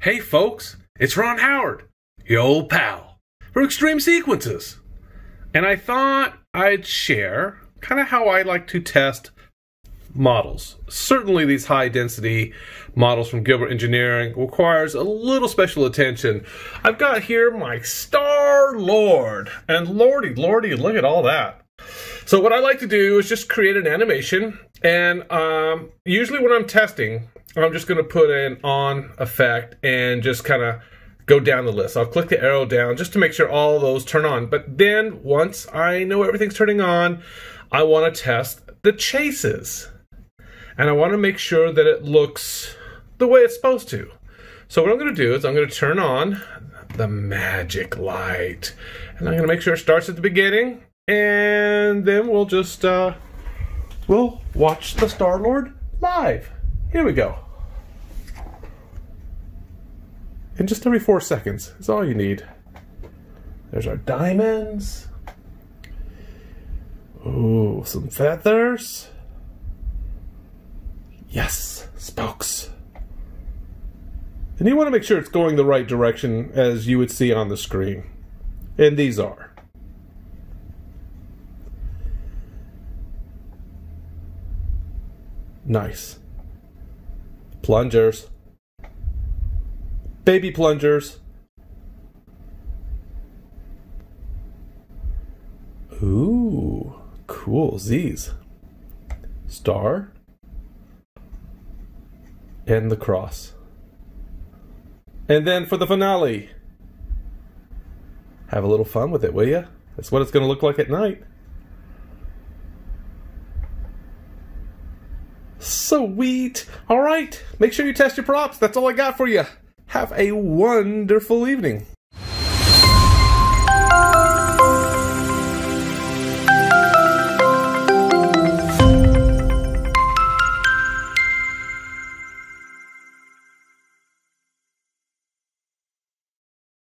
Hey folks, it's Ron Howard, your old pal, for xTreme Sequences. And I thought I'd share kind of how I like to test models. Certainly these high density models from Gilbert Engineering requires a little special attention. I've got here my Starlord, and lordy, lordy, look at all that. So what I like to do is just create an animation, and um, usually when I'm testing, I'm just going to put an on effect and just kind of go down the list. I'll click the arrow down just to make sure all those turn on. But then once I know everything's turning on, I want to test the chases. And I want to make sure that it looks the way it's supposed to. So what I'm going to do is I'm going to turn on the magic light. And I'm going to make sure it starts at the beginning. And then we'll just, uh, we'll watch the Starlord live. Here we go. And just every four seconds is all you need. There's our diamonds. Ooh, some feathers. Yes, spokes. And you want to make sure it's going the right direction as you would see on the screen. And these are. Nice. Plungers. Baby plungers. Ooh, cool. Z's. Star. And the cross. And then for the finale, have a little fun with it, will you? That's what it's going to look like at night. Sweet. All right. Make sure you test your props. That's all I got for you. Have a wonderful evening.